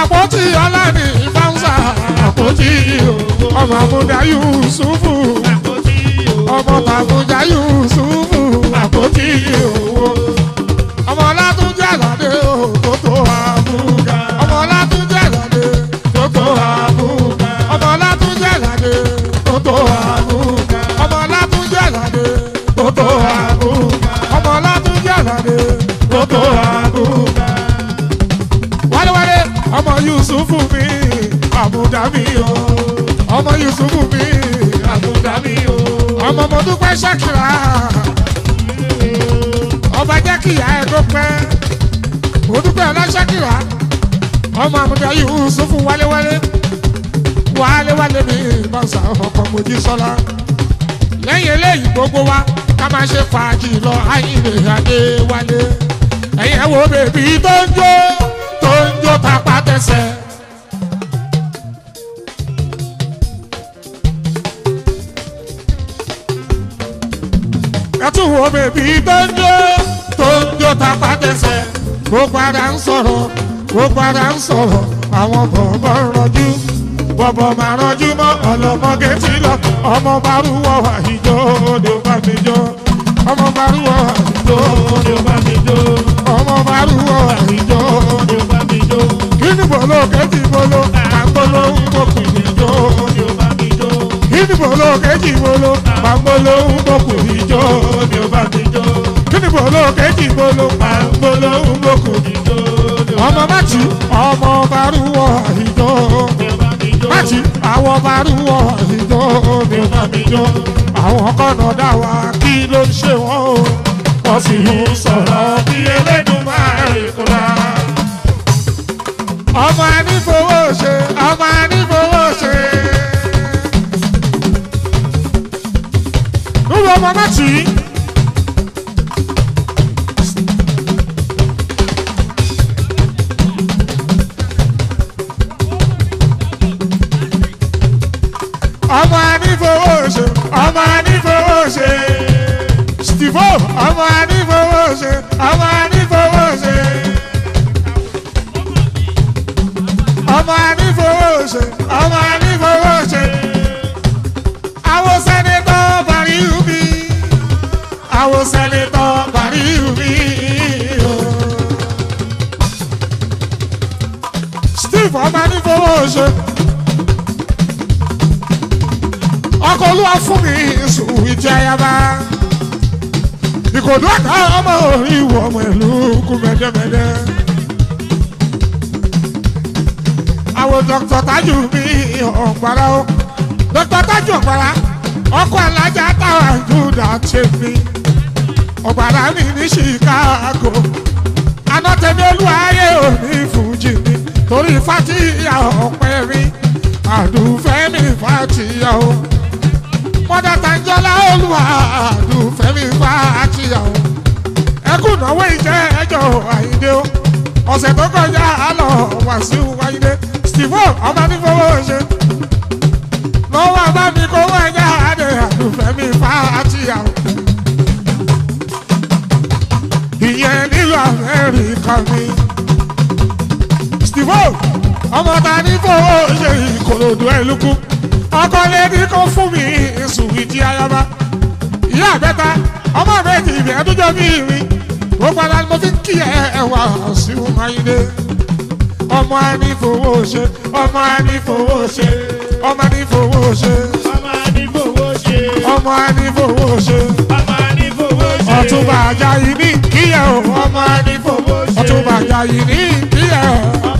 àpótí ọlá ní ìbá ń sà. àpótí owó. ọmọ àbúdá Yusufu. àpótí owó. ọmọ àbúdá Yusufu. àkùdá mi o ọmọ Yusufu mi àkùdá mi o ọmọ Mọ́dúpẹ́ Ṣàkìrà ọba jẹ́ kí ìyá ẹ tó pẹ́ Mọ́dúpẹ́ Ọláṣàkìrà ọmọ àmúdá Yusufu wálewálé wálewálé mi bọ́sà ọkọ̀ Mojísọ́lá lẹ́yìn eléyìí gbogbo wa ká máa ṣe fàájì lọ Ayínde Adéwálé ẹ̀yin wo bèbí tó ń jó tó ń jó tapá tẹsẹ̀. wo bèbí tó ń jó tó ń jó tapá tẹsẹ̀ ó padà ń sọ̀rọ̀ ó padà ń sọ̀rọ̀ àwọn bọ̀ọ̀bọ̀ rọjú bọ̀bọ̀ máa rọjú mọ́ ọlọ́mọge tí lọ ọmọ bárúwọ̀ wà ìjọ òde bá mi jọ ọmọ bárúwọ̀ wà ìjọ òde bá mi jọ ọmọ bárúwọ̀ wà ìjọ òde bá mi jọ kí ni bolo kẹ́ ti bolo àgbọ̀lọ́ ń bọ̀ pé kíni bolo kejì bolo pàgbolo ń bọkù níjó ni ó bá mi jó kíni bolo kejì bolo pàgbolo ń bọkù níjó ọmọ mati ọmọ baruwọ ìjó mati àwọn baruwọ ìjó ni ó bá mi jó àwọn kọ́nà dá kí ló ń ṣe wọ́n o wọ́n sì ń sọ̀rọ̀ bí ẹlẹ́dùn máa rìn kúra ọmọ ẹni fowó. ọmọ má tì í. ọmọ anífowó ṣe ọmọ anífowó ṣe stivo ọmọ anífowó ṣe ọmọ anífowó ṣe ọmọ anífowó ṣe lọ́wọ́ ṣe. ọkọ olúwa fún mi sùn ìjẹ́ ayaba. ìkòdó àká ọmọ orí ìwọ ọmọ ìlú kú mẹ́dẹ́mẹ́dẹ́. àwọn dókítà tájú mi ọ̀gbára o dókítà tájú ọ̀gbára ọkọ alájà táwọn àjùdà ṣe mi ọ̀gbára mi ní Chicago anátẹ̀mí olúwa ayé òní fújì mi torí fàtíyà ọ̀pẹ mi àdùfẹ́mi fàtíyà o mọ́dà tàǹjọ́lá olúwa àdùfẹ́mi fàtíyà o ẹkùn náwó ìjẹ́ ẹjọ́ àyíndé o ọ̀sẹ̀ tó kọjá àlọ́ wàsíù wáyídé stephen ọba ní fowó ṣe lọ́wọ́ bá mi kówó ẹja àdé àdùfẹ́mi fàtíyà o ìyẹn nílò Amẹ́ríkà mi fò ọmọ ta ní kò ṣe ìkòròdú ẹlùkù ọkọ lẹ́ni kò fún mi ìsùnwì tí ayaba ìyá àbẹ́ta ọmọ méjì ìbí ẹdújọ mi ìrìn gbogbo ara ni mo fi ń kí ẹ ẹwà sí Máyindé ọmọ ẹni fowó ṣe ọmọ ẹni fowó ṣe ọmọ ẹni fowó ṣe ọmọ ẹni fowó ṣe ọmọ ẹni ní kí ẹ o ọmọ ẹni fowó ṣe Ọ̀túnba Àjàyí ní kí ẹ o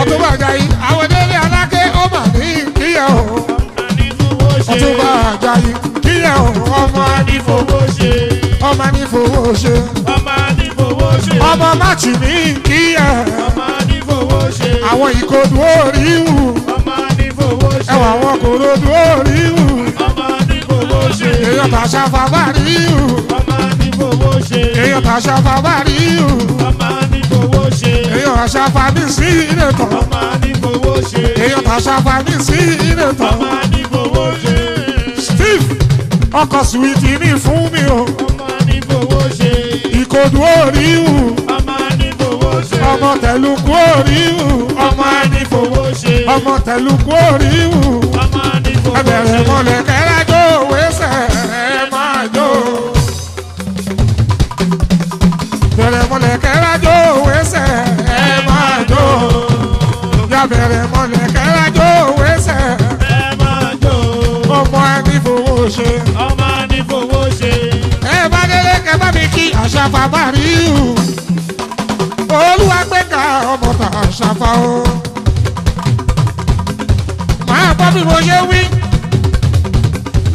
ọ̀túnba àjàyí àwọn délé aláké ó mà ní ìkíyà o ọ̀túnba àjàyí kíyà o ọmọ anífowó ṣe ọmọ anífowó ṣe ọmọ anífowó ṣe ọmọ máàtì ní ìkíyà ọmọ anífowó ṣe àwọn ìkodù orí wù ọmọ anífowó ṣe ẹwà àwọn kòròdù orí wù ọmọ anífowó ṣe èèyàn bàṣà bàbá rí wù ọmọ anífowó ṣe èèyàn bàṣà bàbá rí wù èèyàn àṣàfàní sí ilé tán èèyàn àṣàfàní sí ilé tán Steve ọkọ̀ suwiti ní fún mi o ìkòdù òríwù ọmọ tẹ̀lùkù òríwù ọmọ tẹ̀lùkù òríwù ẹbẹ̀rẹ̀ mọ́lẹ̀. ká bẹ̀rẹ̀ mọ́lẹ̀ kẹ́rẹ́ jó òwe sẹ̀. ẹ máa jó. ọmọ ẹni fowó ṣe. ọmọ ẹni fowó ṣe. ẹ bá délé kẹ bá mi kí àṣàfà bá rí ìhù. olúwa gbé ká ọmọ tà àṣàfà o. máa bọ́ bí mo ṣe wí.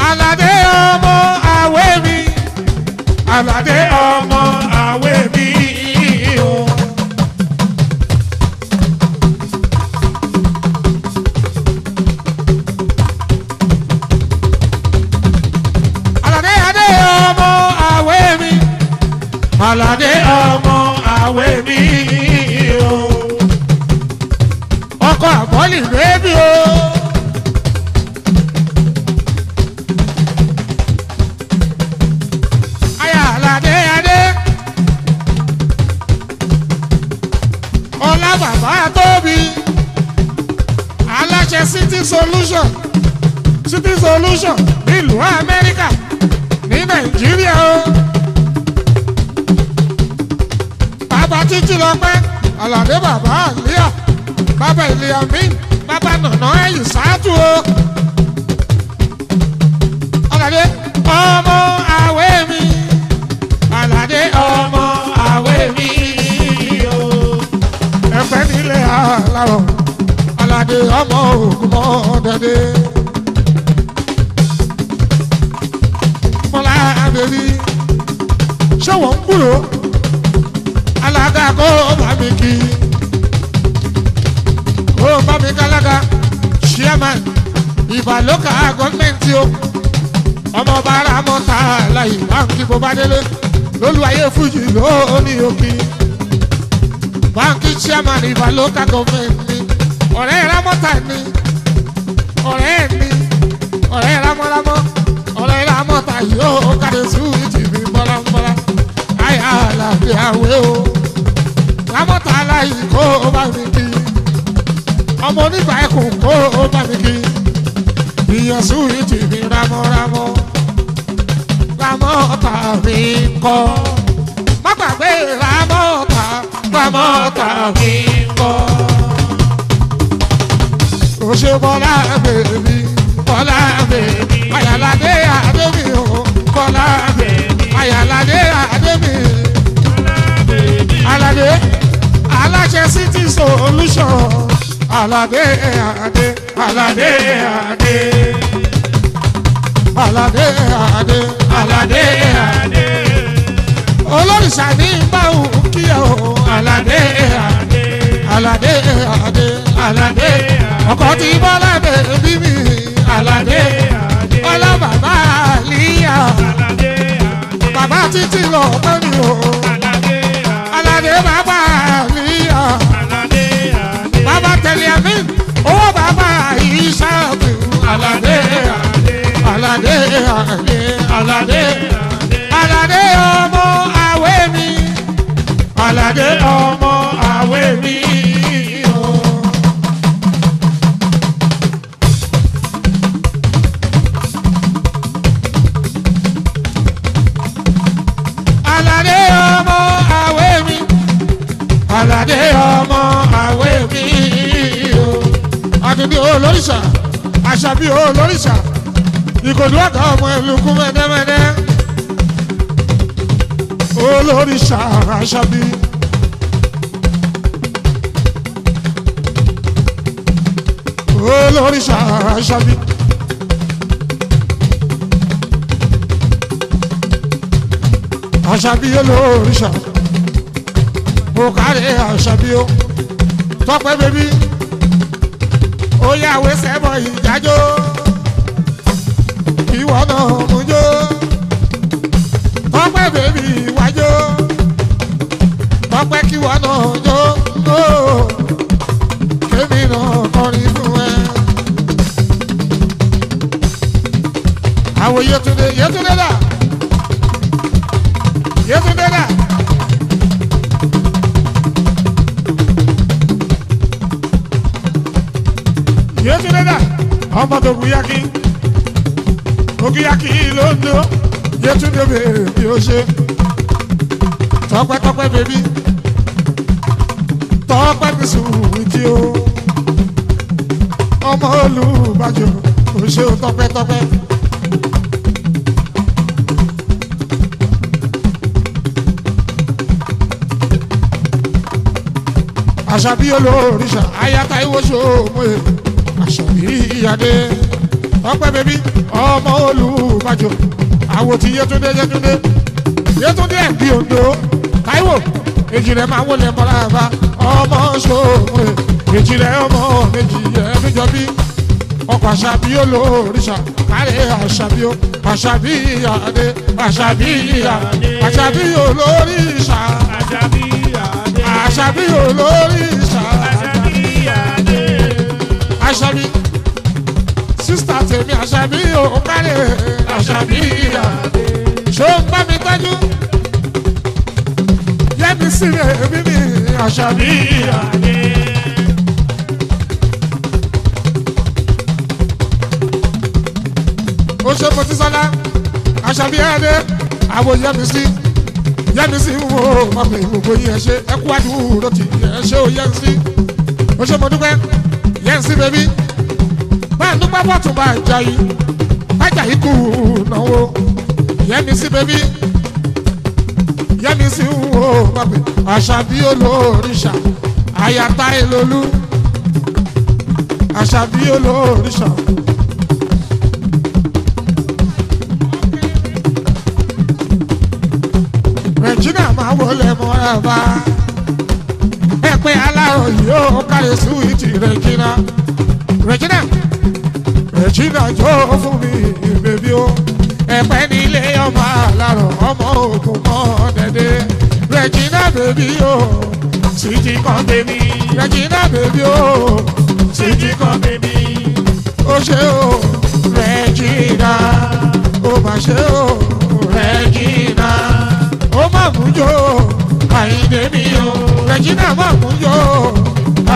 aládé ọmọ àwẹ̀ mi. aládé ọmọ. local mota ni ọ̀rẹ́ ramọ́ta ni ọ̀rẹ́ mi ọ̀rẹ́ ramọ́ramọ́ ọ̀rẹ́ ramọ́ta yóò kàdé súwìtì mi bọ́lábọ́lá àyà àlàáfíà wé o ramọ́ta aláyì kó o bá mi kí ọmọ onígbà ẹkùn kó o bá mi kí ìyẹn la mota ramọ́ramọ́ ramọ́ta mi kọ́ má gbàgbé ramọ́ pamọ́ tàbí bọ́. ó ṣe bọ́lá bèbí bọ́lá bèbí ayàládé àbẹ́bí o bọ́lá bèbí ayàládé àbẹ́bí aládé aláṣẹ city solution aládé àdé aládé àdé aládé àdé aládé àdé olórìṣà ní báwo kí o alade alade alade alade aládé ọkọ tí bọ́ládé bí mi aládé ọlọ́bàbá àlíyà bàbá títí lọ pẹ́ mi o aládé bàbá àlíyà bàbá tẹ̀lé àmì owó bàbá ìṣàkù alade alade aládé aládé aládé ọmọ. Àlàdé ọmọ Àwórì. mi, ọmọ Àwórì. Àlàdé ọmọ Àwórì. Àdùnní olóríṣà àṣàbí olóríṣà ìkòdú ọ̀gá ọmọ ìlú kú mẹ́tẹ́mẹ́tẹ́ olóríṣà àṣàbí. olórí ṣàṣàbí. àṣàbí olórí ṣà mo kárẹ̀ àṣàbí o tọpẹ́ bẹ́bí ó yàwé sẹ́mọ̀ ìdájọ́ ìwọ náà mú jó tọpẹ́ bẹ́bí wájọ́ tọpẹ́ kíwọ náà jó. ló ṣe tọpẹ́tọpẹ́ bèbí tọpẹ́ fi sùúrù jí o ọmọ olùbàjò ò ṣe o tọpẹ́tọpẹ́. àṣàbí olórìṣà ayáta ìwòsàn òmùẹ àṣàbí ìyáde ọpẹ́ bèbí ọmọ olùbàjò àwòtíyẹtúndé yẹtúndé. Yétúndé ẹ̀bí Ondo Táíwò èjìrẹ́ máa wọlé bọ́láàbá ọmọ ṣòwò èjìrẹ́ ọmọ méjì ẹ̀mí jọ bí ọkọ̀ àṣàbí olóòrìṣà kárẹ̀ àṣàbí o àṣàbí ìyáde àṣàbí ìyáde àṣàbí olóòrìṣà àṣàbí ìyáde àṣàbí olóòrìṣà àṣàbí ìyáde àṣàbí sísítà tèmi àṣàbí o kárẹ̀ àṣàbí ìyáde ṣó ń bá síwájú. Yẹ́nì sílẹ̀ bíbí àṣàbí àdé. Ó ṣe Motísọ́lá, bi àdé, àwọn yẹ́nì si, Yẹ́nì si wo mọ̀mí gbogbo yẹn ṣe ẹkú àdúró ti yẹn ṣe ó yẹ́nì sí. Ó ṣe Mọ́dúpẹ́, yẹ́nì sí bẹ́bí. Báà dúpẹ́ bọ́tù bá jà yìí, bá jà yìí kù náwó yẹmi sí bẹbí ẹni sì ń wo pàpẹ àṣàbí olóòrìṣà àyàtà ìlólú àṣàbí olóòrìṣà. regina máa wọlé mọ́ra bá ẹ pé aláròyé ó kárí súwìtì regina regina regina jó fún mi bèbí ó ẹ pẹ́ ní ọmọ àlárọ̀ ọmọ òkun kan dẹ̀dẹ̀ Regina bèbí o síjí kan bèbí Regina bèbí o síjí kan bèbí ó ṣe o Regina ó mà ṣe o Regina ó mà mú jọ Àyìndé mi o Regina mà mú jọ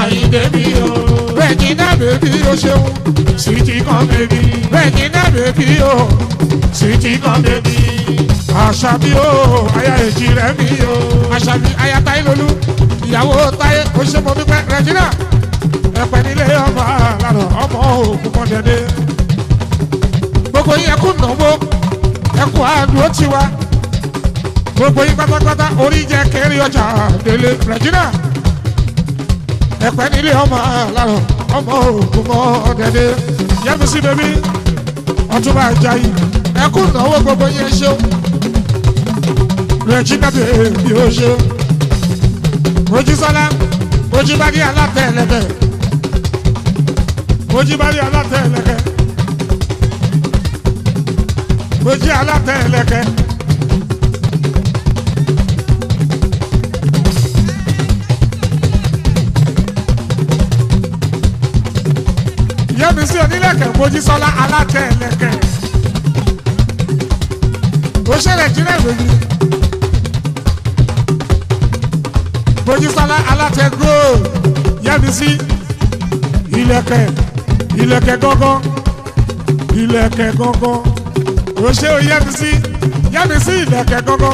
Àyìndé mi o. Regina baby o ṣeun. City come baby. Regina baby o. Oh. city come baby. Àṣàbí o, oh, aya èjì rẹ̀ mi o. Oh. Àṣàbí aya táyé lolú, ìyàwó táyé o ṣe mọ pípẹ́ Regina. Ẹ̀pẹ̀ nílé ọba lànà ọmọ òkú kan dẹ̀dẹ̀. Gbogbo yín ẹkún náwó, ẹkún àdúró tiwa. Gbogbo yín pátápátá orí jẹ kéré ọjà délé Regina. Ẹ̀pẹ̀ nílé ọba lànà ọmọ òkú mọ́ ọ̀gẹ̀dẹ̀ yẹ́mi sí bẹ́bí ọtúbà ajayi ẹkú ìnáwó gbogbo yẹn ṣe regina de bí ó ṣe mojísọ́lá mojíbárí alátẹ̀lẹ́kẹ̀ mojíbárí alátẹ̀lẹ́kẹ̀ mojí alátẹ̀lẹ́kẹ̀. kẹ́mísì onílẹ̀kẹ̀ mojísọ́lá alátẹ̀lẹ̀kẹ̀ ó ṣẹlẹ̀ jílẹ̀ lóyún mojísọ́lá alátẹ̀gbò yẹ́mísì ìlẹ̀kẹ̀ ìlẹ̀kẹ̀ gọ́gọ́ ìlẹ̀kẹ̀ gọ́gọ́ ó ṣe yẹ́mísì yẹ́mísì ìlẹ̀kẹ̀ gọ́gọ́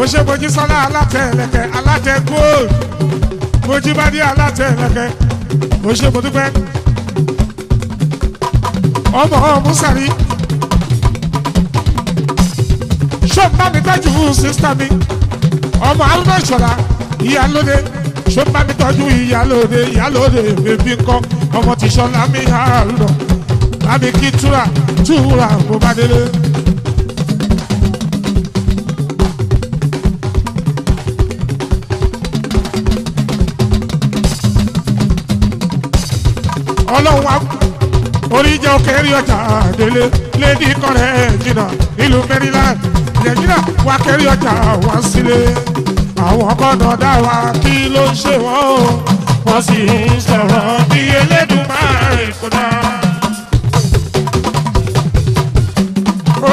ó ṣe mojísọ́lá alátẹ̀lẹ̀kẹ̀ alátẹ̀gbò mojibadé alátẹ̀lẹ̀kẹ̀ ó ṣe mọ́túpẹ́ ọmọ Musari ṣọ́nbámitọ́jú sísítà mi ọmọ arúgbó ìṣọ̀ra ìyálóde ṣọ́nbámitọ́jú ìyálóde ìyálóde bèbí ńkọ́ ọmọ ti ṣọlá mi àárọ̀ lábẹ́ kí túra túra mo bá délé. ọlọ́run wa kú oríjà òkè rí ọjà délé lady kọrẹ jìnnà nílùú Maryland yẹjìnnà wà kẹrí ọjà wá sílé àwọn gbọ́dọ̀ dá wa kí ló ń ṣe wọn o wọn sì ń sọ̀rọ̀ bí Elédùmarè kò dá.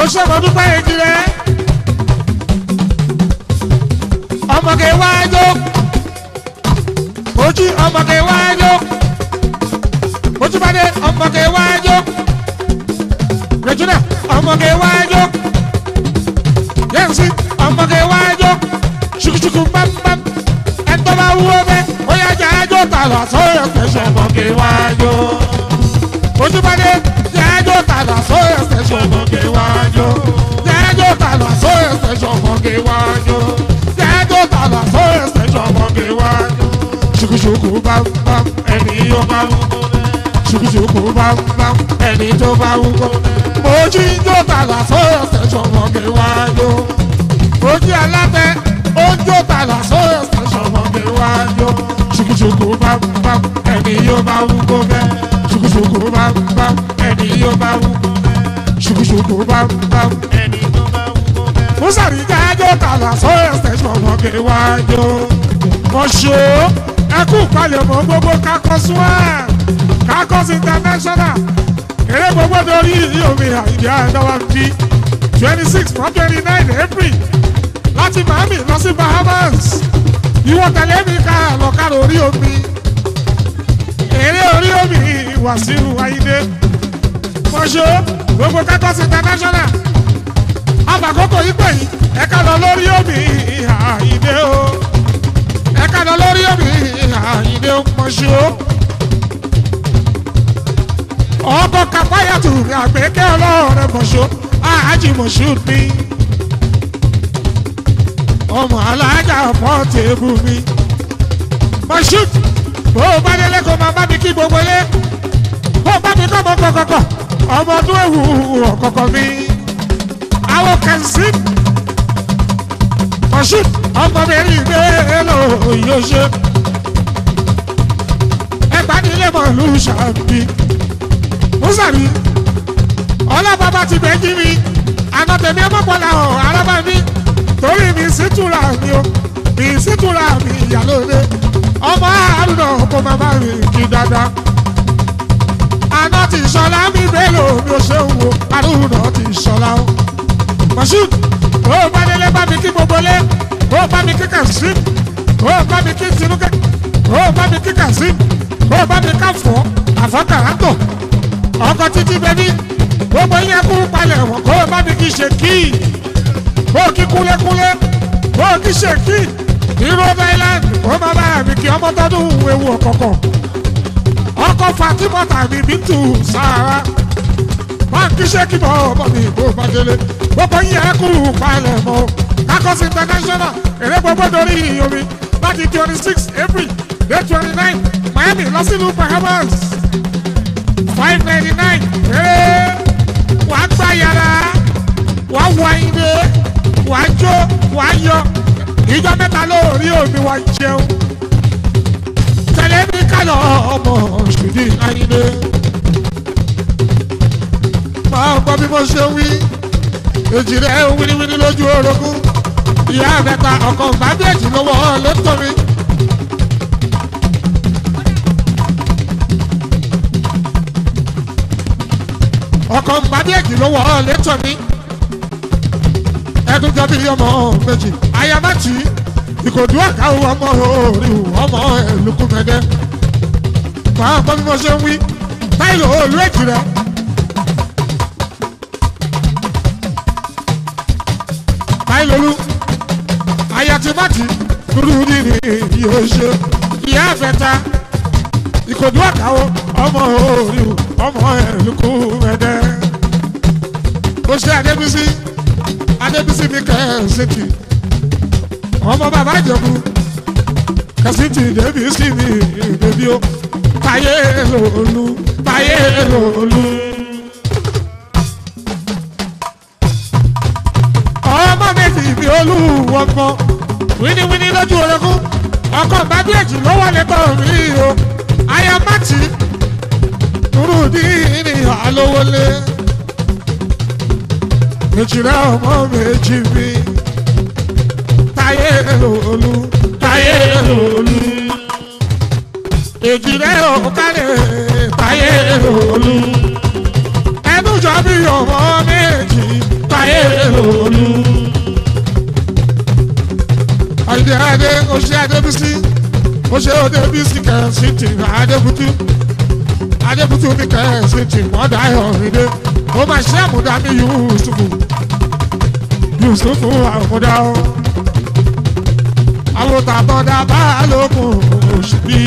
ó ṣèkọdún báyé jílẹ ọmọge wájú ojú ọmọge wájú. Adé ọmọge wájú. Regina ọmọge wájú. Yẹ́nsì ọmọge wájú. Ṣùkùṣùkù bámbám. Ẹ̀tọ́ bá wú ọbẹ̀ ó yá jà ájò tààlà sóyè ṣẹ̀ṣẹ̀ ọmọge wájú. Ojúbadé jà ájò tààlà sóyè ṣẹ̀ṣẹ̀ ọmọge wájú. Jà ájò tààlà sóyè ṣẹ̀ṣẹ̀ ọmọge wájú. Jà ájò tààlà sóyè ṣẹ̀ṣẹ̀ ọmọge wájú. Ṣùkùṣùkù bámbám ẹni yóò bá wú ṣùkùṣùkù bá ń bá ẹni tó bá ń gbọ́. mo jí jó tàlà sọ́yọ̀ station mọ̀gẹ́ wájú. mo jí alátẹ ó jó tàlà sọ́yọ̀ station mọ̀gẹ́ wájú. ṣùkùṣùkù bá ń bá ẹni yóò bá ń gbọ́ bẹ́ẹ̀. ṣùkùṣùkù bá ń bá ẹni yóò bá ń gbọ́ bẹ́ẹ̀. ṣùkùṣùkù bá ń bá ẹni yóò bá ń bẹ́ẹ̀. fúsàrí jájó tàlà sọ́yọ̀ station mọ̀gẹ́ wájú. kọ̀ṣọ́ ẹkú palẹ̀mọ́ gbogbo kakọ́ sùn ẹ̀. Akos International eré gbogbo dorí omi Àyìndé Àdáwàmdí twenty six from twenty nine April láti Miami lọ sí Bahamas ìwọ tẹ̀lé mi ká lọ́kàrò orí omi eré orí omi Wàsíù Àyìndé mọ̀ṣọ́ gbogbo Akos International àbàkókò yìí pẹ̀yì ẹ̀ka lọ lórí omi Àyìndé o ẹ̀ka lọ lórí omi o. mọ̀ṣọ́ ọkọ̀ kàfáyàtù àgbẹ̀kẹ́ ọlọ́rẹ̀ mọ̀ṣọ́ àájì mọ̀ṣọ́ mi ọmọ alájà pọ́ọ̀tì ebú mi mọ̀ṣọ́ bó o bá délé kó máa bá mi kí gbogbo lé bó o bá mi kọ́ mọ́ kọ̀kọ̀kọ̀ ọmọ ọdún èwù ọ̀kọ̀kọ̀ mi àwọn kẹ̀sí mọ̀ṣọ́ ọmọbìnrin gbé lọ yóò ṣe ẹgbàá nílé mọ̀lú ṣàbí àbúsàmì ọlọ́bàbà ti bẹ́ẹ̀ jí mi ànàtẹ̀mí ọmọkọlá ọ̀ arábà mi torí mi sítúra mi o mi sítúra mi ìyàlóde ọmọ àrùnà kò má bá mi kí dáadáa àná ti sọlá mi bẹ́ẹ̀lò mi ò ṣeun o àrùnà ti sọlá o mọ̀ṣúd ó bá délé bá mi kí gbogbo lé ó bá mi kí kàṣí ó bá mi kí tinúkẹ́ ó bá mi kí kàṣí ó bá mi ká fọ́ àfọ́kàrà tọ̀ ọkọ títí bẹbí gbogbo yín kúrú palẹ̀ wọ̀ kó o bá mi kí ṣe kí bó o kí kúlékúlé bó o kí ṣe kí ìró island ó má bá mi kí ọmọ tọdún ewu ọ̀kọ̀ọ̀kọ̀ ọkọ Fatima tàbí Bintu Sahara máa kí ṣe kí bọ́ ọmọ mi bó o bá délé gbogbo yín kúrú palẹ̀ mọ́ Kakos International èrè gbogbo dorí omi láti twenty six April day twenty nine Miami lọ sílùú Bahamas five ninety nine péré wàá gbá yàrá wàá wọ ayinde wàá jó wàá yọ ìjọ mẹ́ta lórí omi wa jẹun tẹ̀lé mi kálọ̀ ọmọ ṣùdí ayinde máa gbọ́ bí mo ṣe wí èjì rẹ̀ wíníwíní lójú orogún ìyá mẹ́ta ọkọ̀ ìgbà méjì lọ́wọ́ lẹ́tọ̀rin. ọkọ̀ gbadéèkì ló wọ̀ ọ́ létọ̀ mi ẹdun jẹ́ bí ọmọ méjì ayamati ìkòdú ọ̀gá ọmọ orí ọmọ ẹ̀lùkùmẹ̀dẹ́ màá gbọ́ bí mo ṣe ń wí táìlò olú èjì rẹ̀. ayélujú ayatimati dúdú nínú ìyóò ṣe ìyá àfẹta ìkòdú àkàwọ ọmọ òòrùn ọmọ ẹ̀rùkú ẹ̀dẹ́. mo ṣe adébísí adébísí mi kẹ́sìtì ọmọ bàbá ìjẹ̀bú kẹ́sìtì débísí mi débí ó táyé lòlú táyé lòlú. ọmọ méjì ìbí olúwọ̀gbọ́n wíníwíní lójú orogún ọkọ̀ bá bí èjì ló wà lẹ́kọ̀ọ́ mi o àyà má tì Nurudini Alówólé méjìlá ọmọ méjì bí Táyé Olú Táyé Olú èjìlá ọ̀kadẹ̀ Táyé Olú ẹnu jọ bí ọmọ méjì Táyé Olú. Àyìndé Adé Oṣé Adébísí Oṣé Adébísí kẹ̀sìtì Adébútú adébútú mi kẹ́sì tì wọ́n dáyọ̀ ìdè mo máa ṣe àmúdá mi yusufu yusufu àmúdá o àwòtà bọ́dà bá a lókun òṣìbí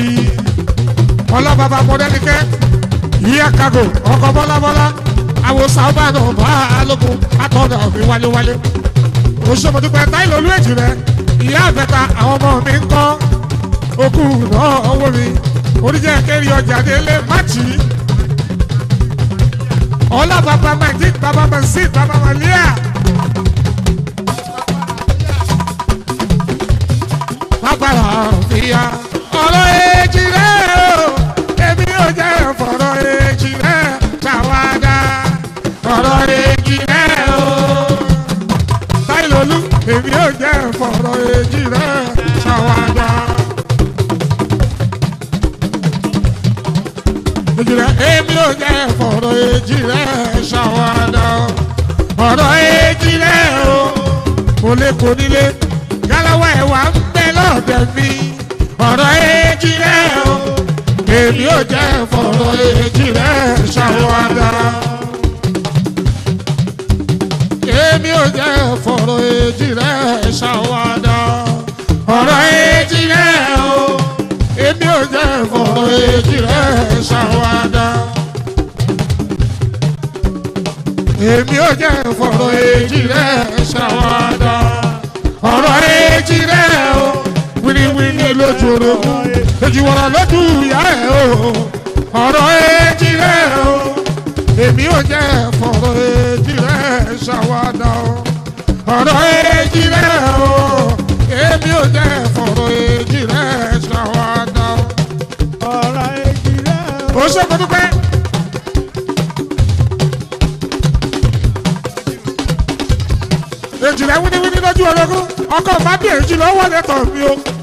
ọlọ́ba bá mọ́dá nìkẹ́ yíyá kago ọkọ̀ bọ́lábọ́lá àwòsà ọba náà bá a lókun àtọ̀dọ̀ mi wáléwálé òṣèmọ̀dúpẹ́ táìlì olú èjì rẹ̀ ìyá àbẹ̀ta àwọn ọmọ mi ń kọ́ okùn náà ọwọ́ mi oríjẹ kẹrì ọjà délé máàcì ọlá bàbá magic bàbá mansin bàbá malia bàbá làǹfìyà ọ̀rọ̀ èjì rẹ̀ o èmi ò jẹ́ fọ̀rọ̀ èjì rẹ̀ ṣàwádà ọ̀rọ̀ èjì rẹ̀ o báyìí lòlú èmi ò jẹ́ fọ̀rọ̀ èjì. ló jẹ́ fọ̀rọ̀ èjì rẹ̀ ṣàwádà ọ̀rọ̀ èjì rẹ̀ o kò lè kò nílé yálọ́wọ́ ẹ̀ wá ń bẹ lọ́ọ̀dẹ̀ mi ọ̀rọ̀ èjì o èmi ò jẹ́ fọ̀rọ̀ èjì rẹ̀ ṣàwádà èmi ò jẹ́ fọ̀rọ̀ èjì rẹ̀ ṣàwádà ọ̀rọ̀ èjì rẹ̀ o èmi ò jẹ́ fọ̀rọ̀ èjì rẹ̀ ṣàwádà èmi ò jẹ́ fọ̀rọ̀ èjì rẹ̀ ṣàwádà ọ̀rọ̀ èjì rẹ̀ o wíníwíní lójú orogún lójú wọ̀rọ̀ lójú ìyá ẹ̀ o ọ̀rọ̀ èjì rẹ̀ o èmi ò jẹ́ fọ̀rọ̀ èjì rẹ̀ ṣàwádà o ọ̀rọ̀ èjì rẹ̀ o. ojú orogún ọkọ fàdíyèjì ló wọlé tọ̀ mí o.